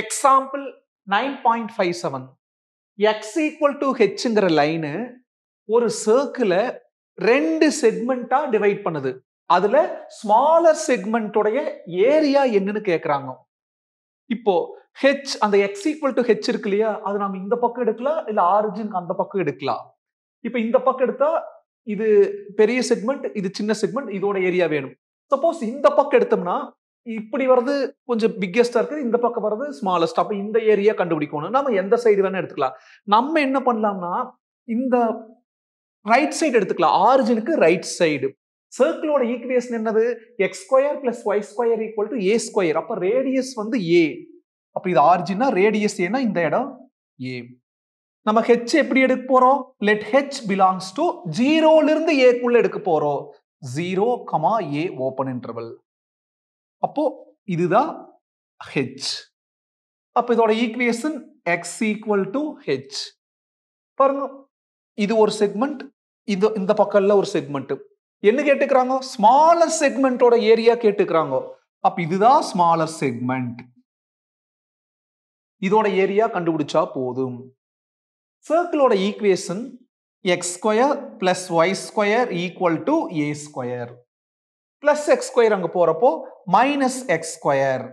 Example nine point five seven x equal to ஹெச்ங்கிற line ஒரு சர்க்கிளை ரெண்டு செக்மெண்ட்டாக டிவைட் பண்ணுது. அதில் ஸ்மாலர் செக்மெண்ட்டுடைய ஏரியா என்னன்னு கேட்குறாங்க இப்போ ஹெச் அந்த எக்ஸ் ஈக்குவல் டு ஹெச் இருக்கு இல்லையா? அது நம்ம இந்த பக்கம் எடுக்கலாம் இல்லை ஆரிஜின் அந்த பக்கம் எடுக்கலாம் இப்போ இந்த பக்கம் எடுத்தா இது பெரிய செக்மெண்ட் இது சின்ன செக்மெண்ட் இதோட ஏரியா வேணும். சப்போஸ் இந்த பக்கம் எடுத்தோம்னா இப்படி வர்றது கொஞ்சம் பிக்கெஸ்டா இருக்குது இந்த பக்கம் வர்றது ஸ்மாலஸ்ட் அப்ப இந்த ஏரியா கண்டுபிடிக்கணும். நம்ம எந்த சைடு வேணா எடுத்துக்கலாம். நம்ம என்ன பண்ணலாம்னா இந்த ரைட் சைடு எடுத்துக்கலாம். ஆரிஜினுக்கு ரைட் சைடு சர்க்கிளோட ஈக்குவேஷன் என்னது? X square plus y square equal to a square அப்ப ரேடியஸ் வந்து ஏ அப்ப இது ஆரிஜினா ரேடியஸ் ஏன்னா இந்த இடம் ஏ நம்ம ஹெச் எப்படி எடுக்க போறோம்? லெட் ஹெச் பிலாங்ஸ் டு ஜீரோல இருந்து ஏக்குள்ள எடுக்க போறோம். Zero comma a open interval அப்போ இதுதான் ஹெச் அப்ப இதோட equation x equal to h பாருங்க. இது ஒரு செக்மெண்ட் இது இந்த பக்கம்ல ஒரு செக்மெண்ட் என்ன கேட்டுக்கிறாங்க? ஸ்மாலர் செக்மெண்டோட ஏரியா கேட்டுக்கிறாங்க. அப்ப இதுதான் ஸ்மாலர் செக்மெண்ட் இதோட ஏரியா கண்டுபிடிச்சா போதும். சர்க்கிளோட equation x square plus y square equal to a square plus x square அங்கே போகிறப்போ மைனஸ் எக்ஸ் ஸ்கொயர்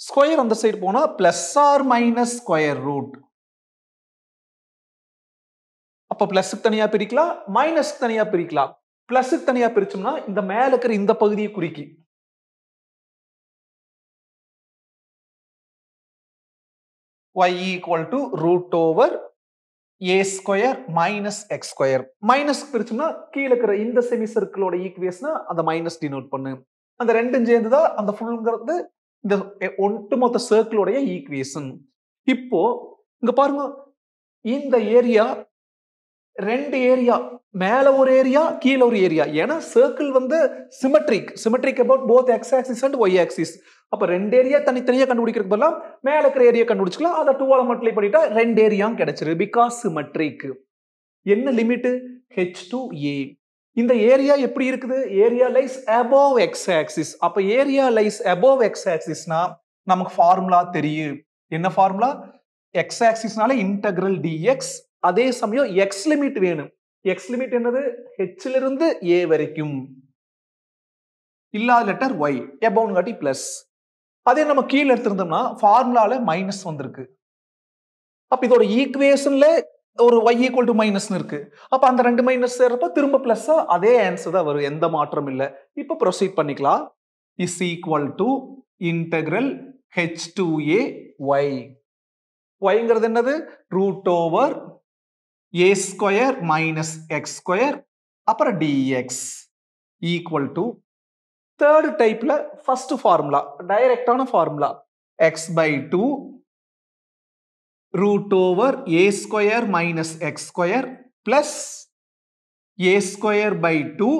ஸ்கொயர் அந்த சைடு போனால் plus or minus square root அப்போ பிளஸ்க்கு தனியாக பிரிக்கலாம் மைனஸ்க்கு தனியாக பிரிக்கலாம். பிளஸ்க்கு தனியாக பிரிச்சோம்னா இந்த மேலே இருக்கிற இந்த பகுதியை குறிக்கி y equal to root over a square minus x square minus பிரிச்சோம்னா கீழே இருக்கிற இந்த செமி சர்க்கிளோட ஈக்குவேஷனை அந்த மைனஸ் டினோட் பண்ணு. அந்த ரெண்டும் சேர்ந்துதான் அந்த ஃபுல்ங்கிறது இந்த ஒட்டுமொத்த சர்க்கிளோடைய ஈக்குவேஷன் இப்போ இங்க பாருங்க. இந்த ஏரியா ரெண்டு ஏரியா மேல ஒரு ஏரியா கீழே ஒரு ஏரியா ஏன்னா சர்க்கிள் வந்து symmetric symmetric about both x axis and y axis அப்போ ரெண்டு ஏரியா தனித்தனியாக கண்டுபிடிக்கிறதுக்கு பதிலாக மேலே இருக்கிற ஏரியா கண்டுபிடிச்சிக்கலாம். அதை டூவால மல்டிப்ளை பண்ணிட்டா ரெண்டு ஏரியாவும் கிடைச்சிரு. பிகாஸ் மெட்ரிக்கு என்ன லிமிட்டு ஹெச் டு ஏ இந்த ஏரியா எப்படி இருக்குது? Area lies above x axis அப்போ ஏரியா லைஸ் அபோவ் எக்ஸ் ஆக்சிஸ்னா நமக்கு ஃபார்முலா தெரியும். என்ன ஃபார்முலா எக்ஸ் ஆக்சிஸ்னால இன்டகிரல் டிஎக்ஸ் அதே சமயம் எக்ஸ் லிமிட் வேணும். எக்ஸ் லிமிட் என்னது? ஹெச்ல இருந்து ஏ வரைக்கும். இல்லாத லெட்டர் ஒய் எபவுன் காட்டி பிளஸ் அதே நம்ம கீழே எடுத்திருந்தோம்னா ஃபார்முலால மைனஸ் வந்திருக்கு. அப்ப இதோட ஈக்குவேஷன்ல ஒரு ஒய் ஈக்குவல் டு மைனஸ்னு இருக்கு. அப்ப அந்த ரெண்டு மைனஸ் சேர்றப்ப திரும்ப பிளஸ்ஸா அதே ஆன்சர் தான் வரும். எந்த மாற்றம் இல்லை. இப்போ ப்ரொசீட் பண்ணிக்கலாம். Is equal to integral h to a y ஒய்ங்கிறது என்னது? Root over a square minus x square அப்புறம் d x equal to third டைப்பில் first formula டைரெக்டான formula x by two root over a square minus x square plus a square by two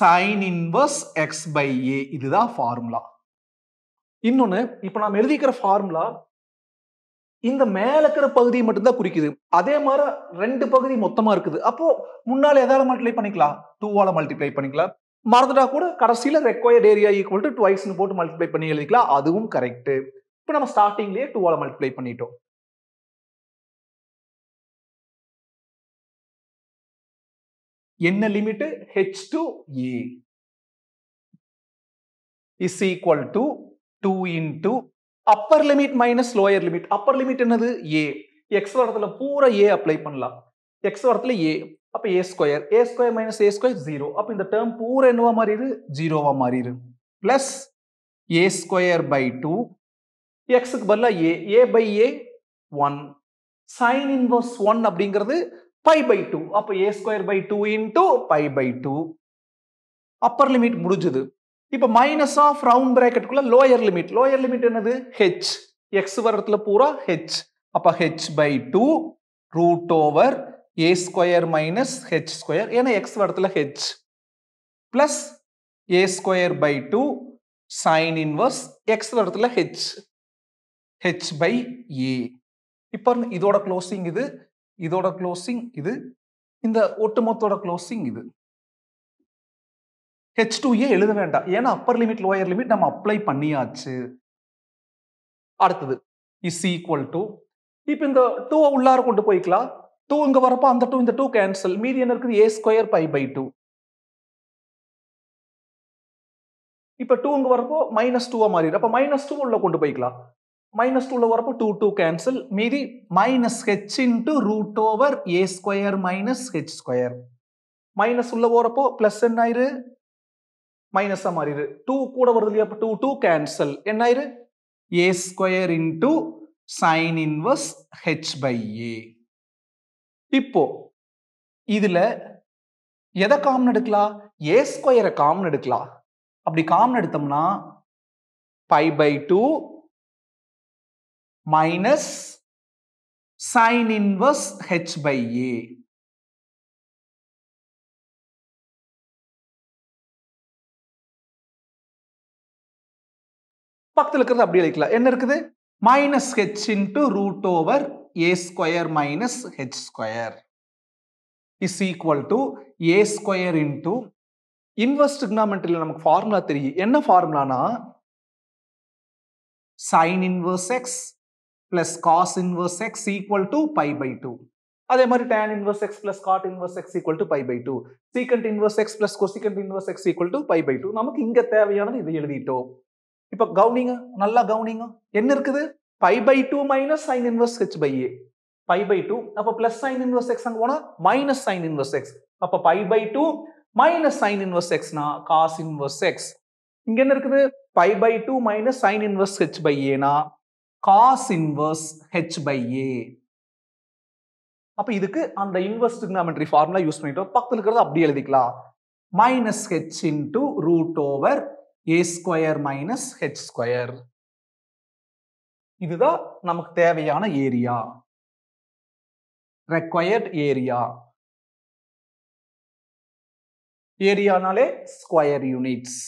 sine inverse x by a இதுதான் formula இன்னொன்று இப்போ நாம் எழுதிக்கிற formula இந்த மேல இருக்கிற பகுதியை மட்டும்தான் குறிக்குது. அதே மாதிரி ரெண்டு பகுதி மொத்தமா இருக்குது. அப்போ முன்னால எதால மல்டிப்ளை பண்ணிக்கலாம்? டூவால மல்டிப்ளை பண்ணிக்கலாம். மறந்துட்டா கூட கடைசியில் ரெக்வயர்ட் ஏரியா ஈக்குவல் டு டுவைஸ்னு போட்டு மல்டிப்ளை பண்ணி எழுதிக்கலாம். அதுவும் கரெக்ட் இப்போ நம்ம ஸ்டார்டிங்லயே டூவால் மல்டிப்ளை பண்ணிட்டோம். என்ன limit h to a is equal to two into upper limit minus lower limit upper limit என்னது? ஏ எக்ஸ் வரத்துல பூரா ஏ அப்ளை பண்ணலாம். எக்ஸ் வரத்துல ஏ அப்போ a square a square minus a square zero அப்போ இந்த டேர்ம் பூரா என்னவா மாறிடு? ஜீரோவா மாறிடு. Plus a square by two எக்ஸுக்கு பதிலாக a a by a one sine inverse one அப்படிங்கிறது பை பை டூ அப்போ a square by two into pi by two upper limit முடிஞ்சுது. இப்போ மைனஸ் ஆஃப் ரவுண்ட் பிராக்கெட்டுக்குள்ள லோயர் லிமிட் லோயர் லிமிட் என்னது? H X வரத்துல பூரா ஹெச் அப்போ h by two root over a square minus h square ஏன்னா X வரத்துல h plus a square by two sine inverse x வரத்துல H H by ஏ இப்போ இதோட closing இது இதோட closing இது இந்த ஒட்டுமொத்தோட க்ளோசிங் இது. ஹெச் டூ ஏ எழுத வேண்டாம். ஏன்னா அப்பர் லிமிட் லோயர் லிமிட் நம்ம அப்ளை பண்ணியாச்சு. அடுத்தது இஸ் ஈக்குவல் டு இப்போ இந்த டூ உள்ளார கொண்டு போய்க்கலாம். டூ இங்கே வரப்போ அந்த டூ இந்த டூ கேன்சல் மீதி என்ன இருக்குது? A square pi by two இப்போ டூ இங்கே வரப்போ மைனஸ் டூவாக மாறிடு அப்போ மைனஸ் டூ உள்ள கொண்டு போய்க்கலாம். மைனஸ் டூவில் வரப்போ டூ டூ கேன்சல் மீதி minus h into root over a square minus h square minus உள்ள போகிறப்போ ப்ளஸ் என்ன ஆயிரு? மைனஸாக மாறிடு டூ கூட வருது இல்லையா? அப்போ டூ டூ கேன்சல் என்ன ஆயிரு? A square into sine inverse h by a இப்போ இதுல எதை காமன் எடுக்கலாம் ஏ ஸ்கொயரை காமன் எடுக்கலாம் அப்படி காமன் எடுத்தோம்னா pi by two minus sine inverse h by a பக்கத்தில் இருக்கிறது அப்படி எழுதிக்கலாம் என்ன இருக்குது? Minus h into root over a square minus h square is equal to a square into inverse ட்ரிக்னாமெண்ட்ரியில் நமக்கு ஃபார்முலா தெரியும் என்ன ஃபார்முலானா sine inverse x plus cos inverse x equal to pi by two அதே மாதிரி tan inverse x plus cot inverse x equal to pi by two secant inverse x plus cosecant inverse எக்ஸ் equal to pi by two நமக்கு இங்க தேவையானது இதை எழுதிட்டோம். இப்ப கவுனிங்க நல்லா கவுனிங்க. என்ன இருக்குது? Pi by two minus sine inverse h by a pi by two அப்போ பிளஸ் சைன் இன்வெர்ஸ் எக்ஸ் போனால் மைனஸ் சைன் இன்வெர்ஸ் எக்ஸ் அப்போ pi by two minus sine inverse எக்ஸ்னா cos inverse X இங்கே என்ன இருக்குது? Pi by two minus sine inverse h by ஏனா cos inverse h by a அப்போ இதுக்கு அந்த இன்வெர்ஸ் டிக்னாமெட்ரி ஃபார்முலா யூஸ் பண்ணிட்டோம் பக்கத்தில் இருக்கிறது அப்படி எழுதிக்கலாம். Minus h into root over a square minus h square இதுதான் நமக்கு தேவையான ஏரியா ரெக்வயர்ட் ஏரியா ஏரியானாலே ஸ்கொயர் யூனிட்ஸ்